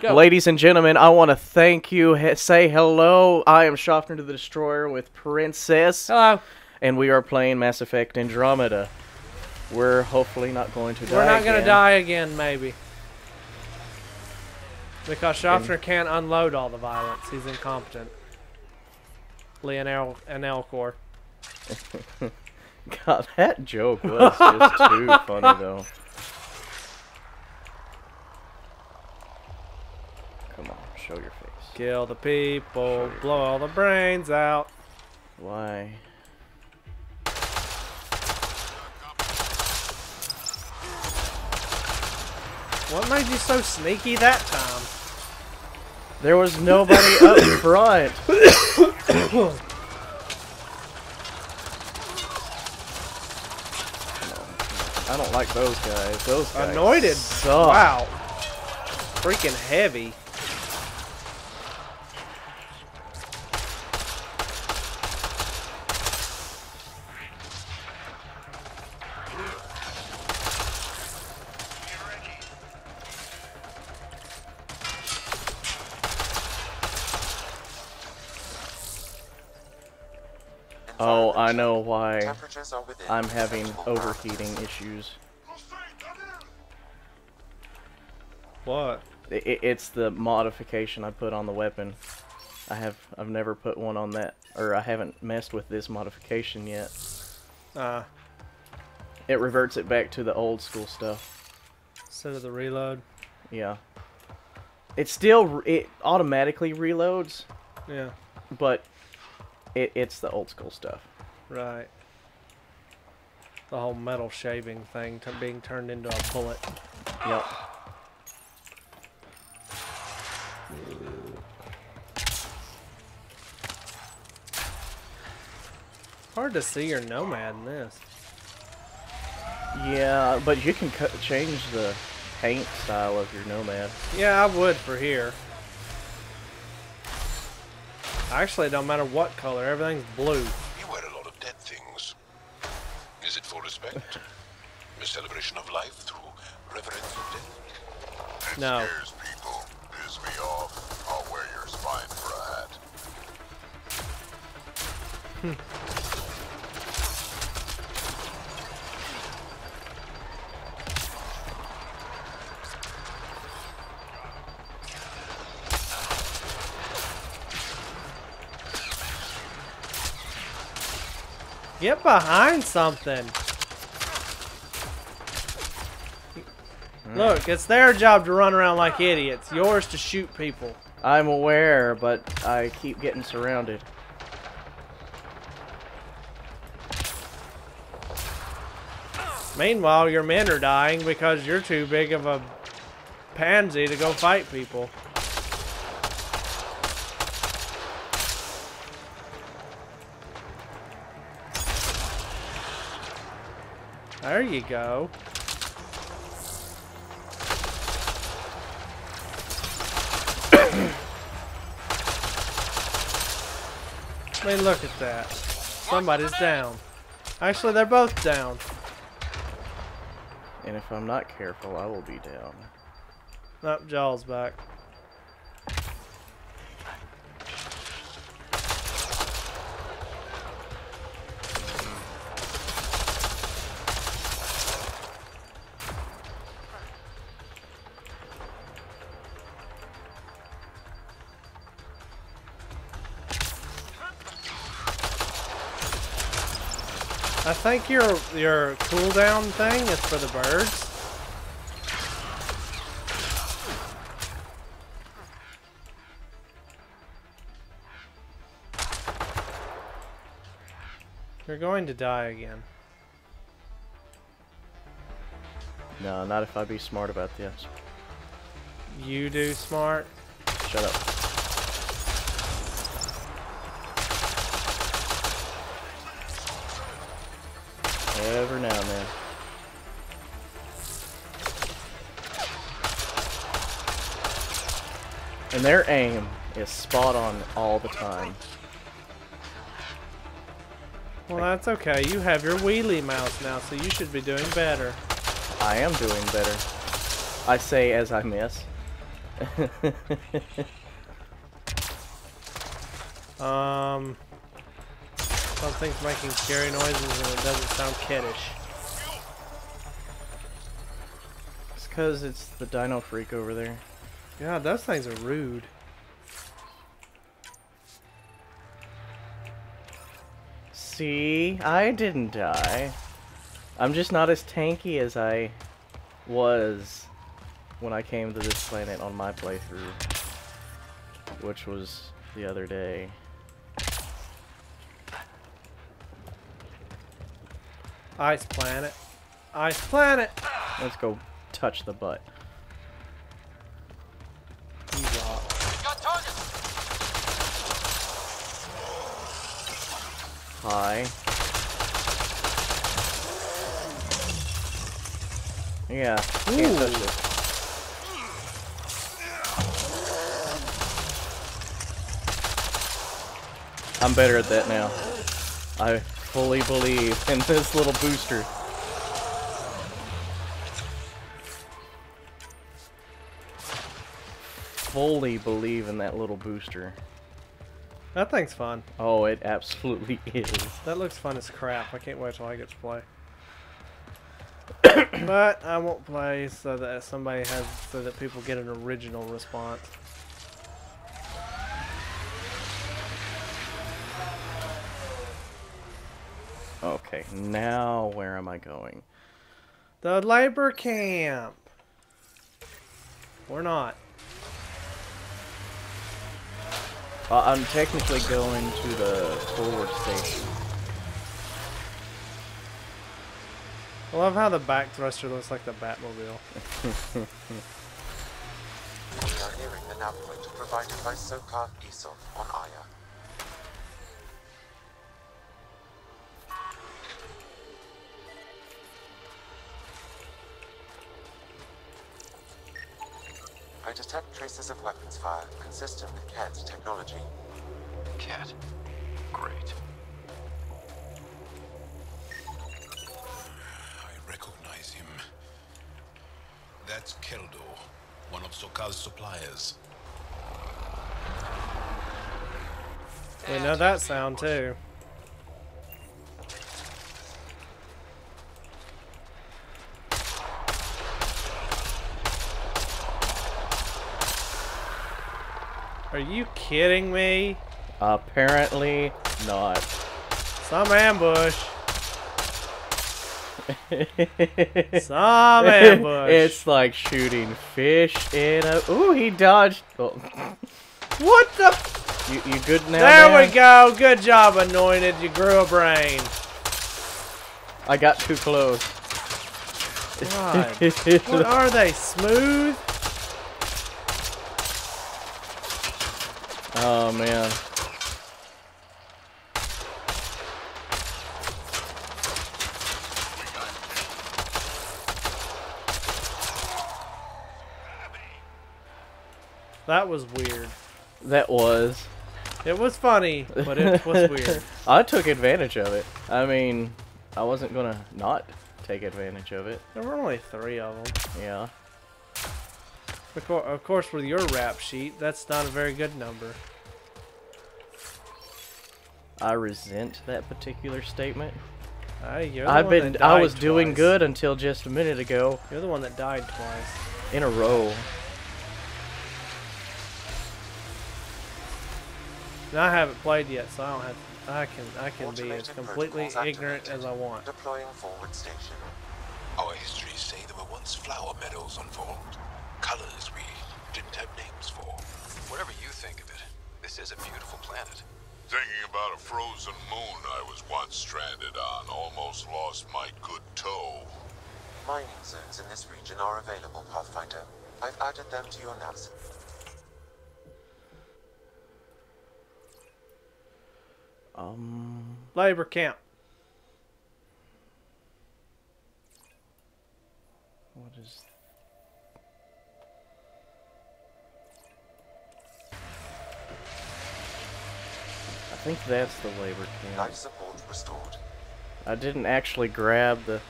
Go. Ladies and gentlemen, I want to thank you. He- say hello. I am Shofner to the Destroyer with Princess, Hello. and we are playing Mass Effect Andromeda. We're hopefully not going to die. We're not gonna die again, maybe. Because Shofner can't unload all the violence. He's incompetent. Lee and, El- and Elcor. God, that joke was just too funny, though. Come on, show your face. Kill the people, blow all the brains out. Why? What made you so sneaky that time? There was nobody up front. I don't like those guys. Those guys Anointed. suck. Wow. Freaking heavy. I'm having acceptable overheating issues. What? I i it's the modification I put on the weapon. I have I've never put one on that, or I haven't messed with this modification yet. Uh, It reverts it back to the old school stuff. instead of the reload. Yeah. It still it automatically reloads, Yeah, but it, it's the old school stuff. right. The whole metal shaving thing being turned into a bullet. Yep. Hard to see your nomad in this. Yeah, but you can cut, change the paint style of your Nomad. Yeah, I would for here. Actually, it don't matter what color. Everything's blue. Respect? a celebration of life through reverence of death? It No. scares people. Piss me off. I'll wear your spine for a hat. Get behind something. Look, it's their job to run around like idiots. Yours to shoot people. I'm aware, but I keep getting surrounded. Meanwhile, your men are dying because you're too big of a pansy to go fight people. There you go. Look at that. Somebody's down. Actually, they're both down. And if I'm not careful, I will be down. Nope, Jaws back. Think your your cooldown thing is for the birds. You're going to die again. No, not if I be smart about this. You do smart. Shut up. Every now and then. And their aim is spot on all the time. Well, that's okay. You have your wheelie mouse now, so you should be doing better. I am doing better. I say as I miss. Um, something's making scary noises and it doesn't sound kiddish. It's because it's the Dino Freak over there. Yeah, those things are rude. See, I didn't die. I'm just not as tanky as I was when I came to this planet on my playthrough, which was the other day. Ice planet. Ice planet! Let's go touch the butt. Hi. Yeah, can't touch. I'm better at that now. I fully believe in this little booster. Fully believe in that little booster. That thing's fun. Oh, it absolutely is. That looks fun as crap. I can't wait till I get to play. but I won't play so that somebody has so that people get an original response. Okay, now where am I going? The labor camp. We're not. Uh, I'm technically going to the forward station. I love how the back thruster looks like the Batmobile. We are nearing the nav point provided by Sokar Isov on Aya. I detect traces of weapons fire consistent with CAD's technology. Cat. Great. I recognize him. That's Keldo, one of Sokal's suppliers. We know that sound too. Are you kidding me? Apparently not. Some ambush. Some ambush. it's like shooting fish in a. Ooh, he dodged. Oh. what the? You, you good now? there man? we go. Good job, anointed. You grew a brain. I got too close. God. what are they? Smooth? Oh man. That was weird. That was. It was funny, but it was weird. I took advantage of it. I mean, I wasn't gonna not take advantage of it. There were only three of them. Yeah. Of, course, with your rap sheet, that's not a very good number. I resent that particular statement. Hey, you're the I've one been that I died was doing good until just a minute ago You're the one that died twice. in a row. And I haven't played yet, so I don't have. I can I can be as completely ignorant as I want. Deploying forward station. Our histories say there were once flower meadows unfold. Colors we didn't have names for. Whatever you think of it, this is a beautiful planet. Thinking about a frozen moon I was once stranded on, almost lost my good toe. Mining zones in this region are available, Pathfinder. I've added them to your navs. Um, Labor camp. what is? Think that's the labor camp. Life support restored. I didn't actually grab the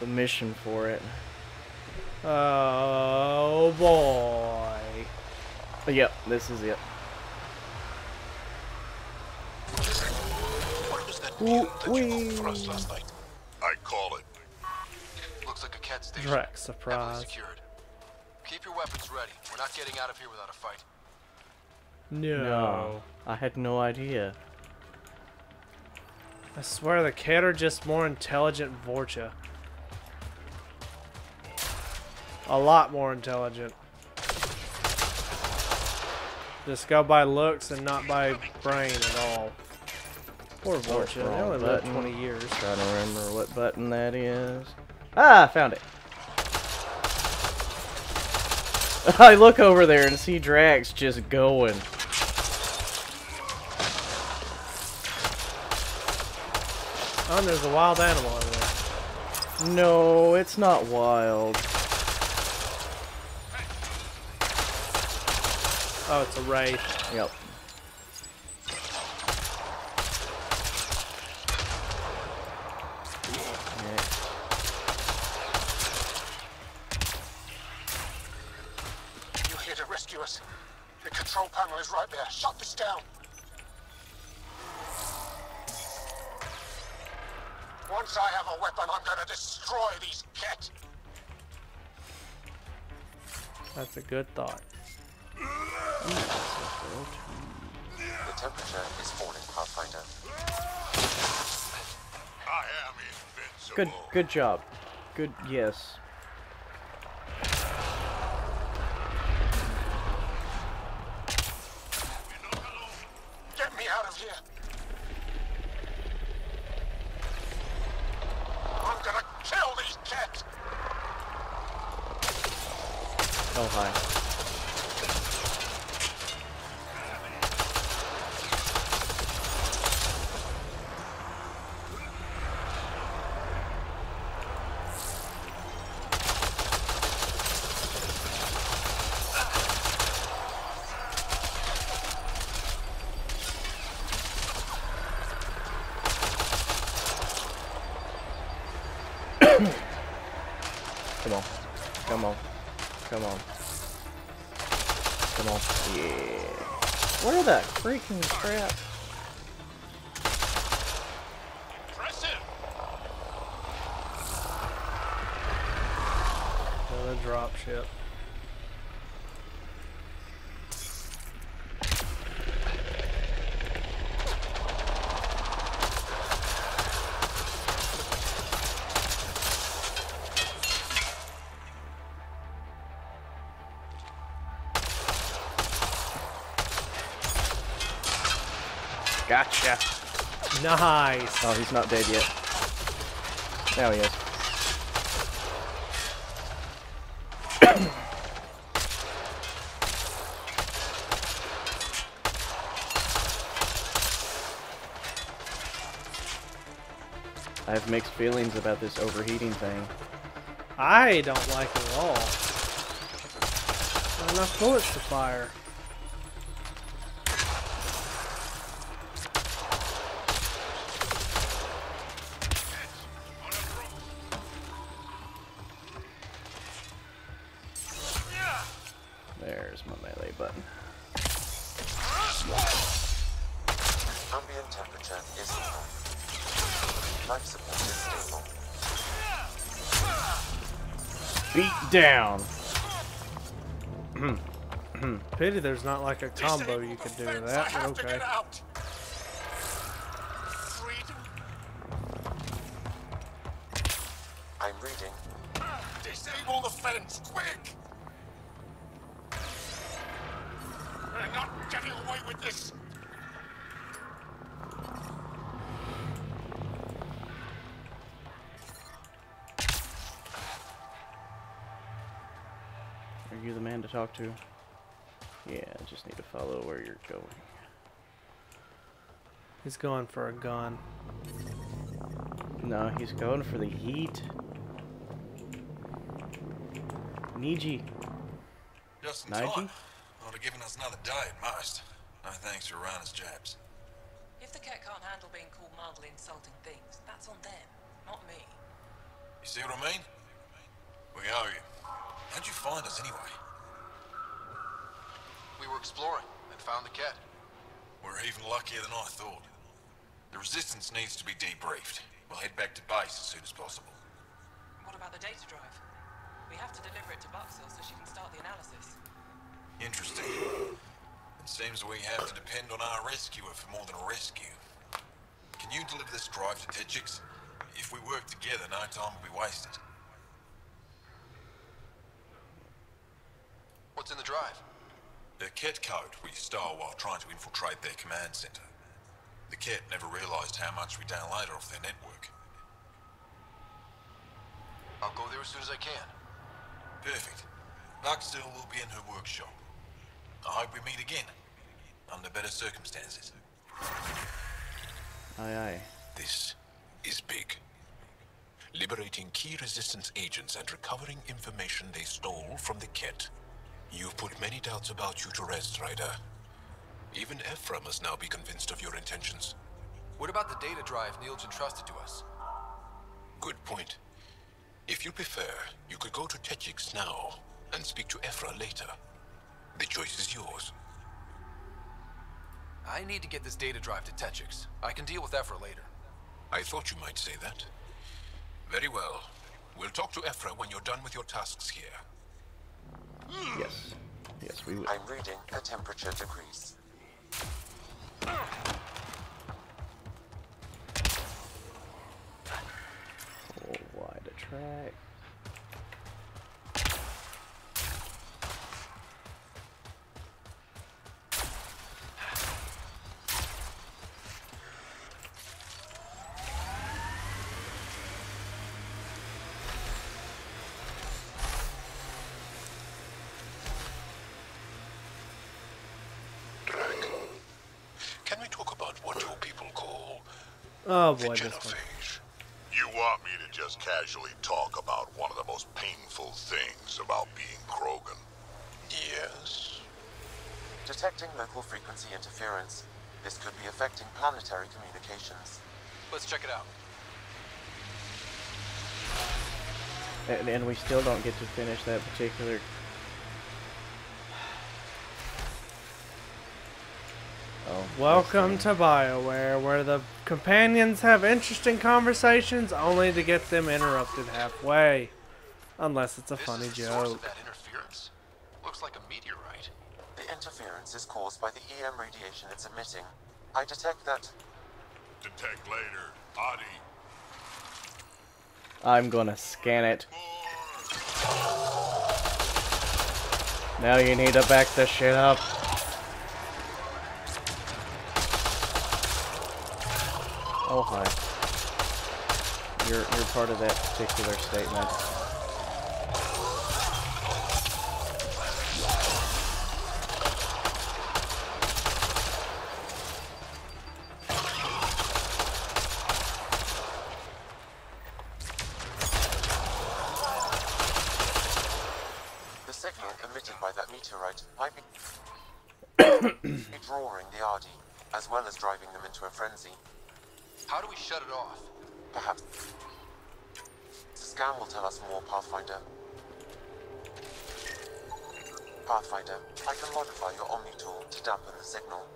the mission for it. Oh boy. Yep, this is it. What was that mule that you wee. for us last night? I call it. Looks like a Kett station. Drex, surprise. secured. Keep your weapons ready. We're not getting out of here without a fight. No. No, I had no idea. I swear the Kett are just more intelligent Vorcha. A lot more intelligent. Just go by looks and not by brain at all. Poor Vorcha. They only lived 20 years. Trying to remember what button that is. Ah, I found it. I look over there and see Drack just going. Oh, and there's a wild animal over there. No, it's not wild. Oh, it's a wraith. Yep. You're here to rescue us? The control panel is right there. Shut this down. Once I have a weapon, I'm gonna destroy these Kett. That's a good thought. The temperature is falling, Pathfinder. I am invincible. Good, good job. Good, yes. Get me out of here. I'm gonna kill these Kett. Oh, hi. Come on. Come on. Come on. Come on. The freaking crap? Impressive. Another drop ship. Gotcha. Nice. Oh, he's not dead yet. Now he is. I have mixed feelings about this overheating thing. I don't like it at all. Not enough bullets to fire. Down. Pity there's not like a combo you could do with that, but okay. get out. Freedom. I'm reading. Disable the fence, quick! We're not getting away with this. To talk to? Yeah, I just need to follow where you're going. He's going for a gun. No, he's going for the heat. Niji. Just in Nigel? time. Would have given us another day at most. No thanks for Rana's jabs. If the Kett can't handle being called mildly insulting things, that's on them, not me. You see what I mean? We owe you. How'd you find us anyway? We were exploring and found the Kett. We're even luckier than I thought. The Resistance needs to be debriefed. We'll head back to base as soon as possible. What about the data drive? We have to deliver it to Baxel so she can start the analysis. Interesting. It seems we have to depend on our rescuer for more than a rescue. Can you deliver this drive to Techix? If we work together, no time will be wasted. What's in the drive? The Kett code we stole while trying to infiltrate their command center. The Kett never realized how much we downloaded off their network. I'll go there as soon as I can. Perfect. Baxel will be in her workshop. I hope we meet again. Under better circumstances. Aye, aye. This is big. Liberating key resistance agents and recovering information they stole from the Kett. You've put many doubts about you to rest, Ryder. Even Evfra must now be convinced of your intentions. What about the data drive Neil's entrusted to us? Good point. If you prefer, you could go to Techix now and speak to Evfra later. The choice is yours. I need to get this data drive to Techix. I can deal with Evfra later. I thought you might say that. Very well. We'll talk to Evfra when you're done with your tasks here. Yes. Yes, we will. I'm reading a temperature degrees. Full wide track. Drack, can we talk about what your people call Oh the boy, this one. genophage? You want me to just casually talk about one of the most painful things about being Krogan? Yes. Detecting local frequency interference. This could be affecting planetary communications. Let's check it out. And, and we still don't get to finish that particular. Welcome to BioWare, where the companions have interesting conversations only to get them interrupted halfway. Unless it's a This funny is the source joke. of that interference. Looks like a meteorite. The interference is caused by the EM radiation it's emitting. I detect that Detect later. Adi. I'm gonna scan it. Now you need to back the shit up. Oh hi. You're you're part of that particular statement. the signal emitted by that meteorite might be be drawing the adhi, as well as driving them into a frenzy. How do we shut it off? Perhaps the more, Pathfinder. Pathfinder, I can modify your Omni tool to dampen the signal.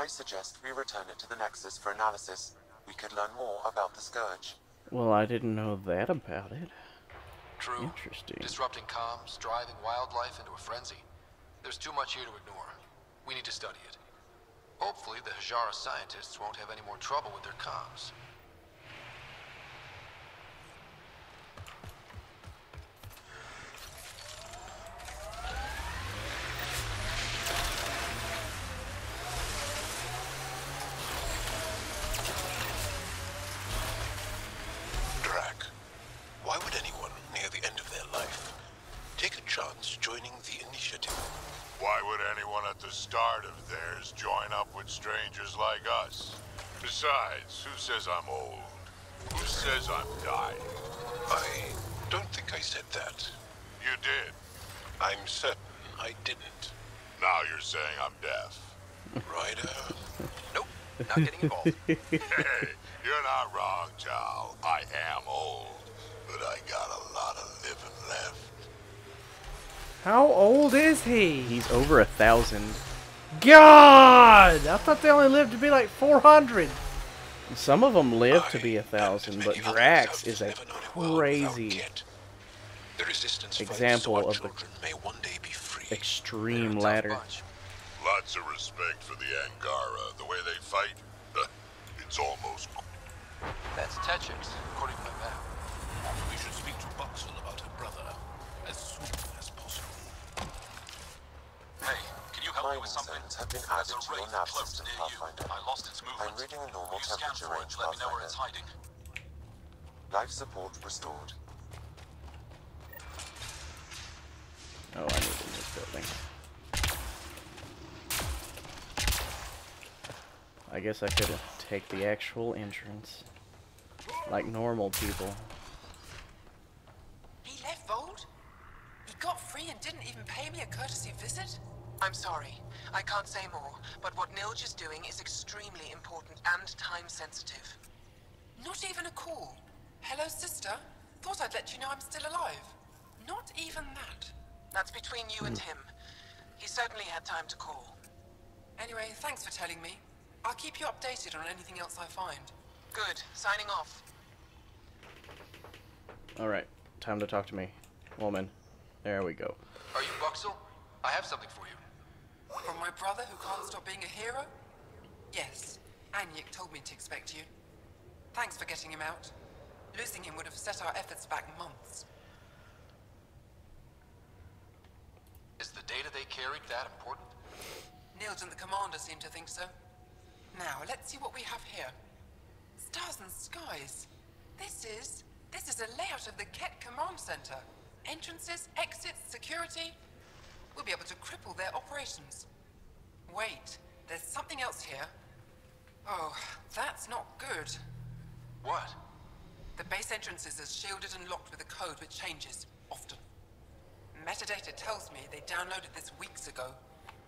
I suggest we return it to the Nexus for analysis. We could learn more about the Scourge. Well, I didn't know that about it. True. Interesting. Disrupting comms, driving wildlife into a frenzy. There's too much here to ignore. We need to study it. Hopefully, the Hajara scientists won't have any more trouble with their comms. Anyone at the start of theirs join up with strangers like us. Besides, who says I'm old? Who says I'm dying? I don't think I said that. You did. I'm certain I didn't. Now you're saying I'm deaf. Ryder? Uh, nope, not getting involved. Hey, you're not wrong, Chow. I am old, but I got a lot of living left. How old is he? He's over a thousand. God! I thought they only lived to be like 400. Some of them live to be a thousand, but Drack is a never known a world without crazy The resistance example of the may one day be free. extreme They're a tough ladder. bunch. Lots of respect for the Angara. The way they fight, uh, it's almost That's Techix, according to my map. We should speak to Baxel about her brother as soon as possible. Hey, can you Mining zones have been added to your nav system. Pathfinder. I lost its I'm reading a normal you temperature range, Let me know where it's Pathfinder. hiding. Life support restored. Oh, I need in this building. I guess I could take the actual entrance. Like normal people. He left Voeld? He got free and didn't even pay me a courtesy visit? I'm sorry. I can't say more, but what Nilge is doing is extremely important and time sensitive. Not even a call. Hello, sister. Thought I'd let you know I'm still alive. Not even that. That's between you and hmm. him. He certainly had time to call. Anyway, thanks for telling me. I'll keep you updated on anything else I find. Good. Signing off. Alright, time to talk to me. Woman. There we go. Are you Baxel? I have something for you. From my brother who can't stop being a hero? Yes. Anyik told me to expect you. Thanks for getting him out. Losing him would have set our efforts back months. Is the data they carried that important? Nils and the commander seem to think so. Now, let's see what we have here. Stars and skies. This is... This is a layout of the Kett Command Center. Entrances, exits, security. We'll be able to cripple their operations. Wait, there's something else here. Oh, that's not good. What? The base entrances are shielded and locked with a code which changes, often. Metadata tells me they downloaded this weeks ago.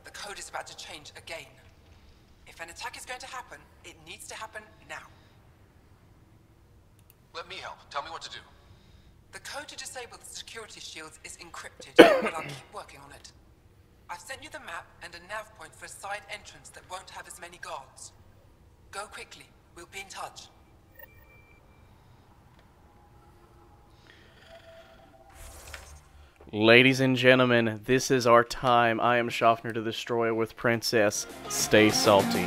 The code is about to change again. If an attack is going to happen, it needs to happen now. Let me help. Tell me what to do. The code to disable the security shields is encrypted, but I'll keep working on it. I've sent you the map and a nav point for a side entrance that won't have as many guards. Go quickly. We'll be in touch. Ladies and gentlemen, this is our time. I am Shofner to Destroy with Princess. Stay salty.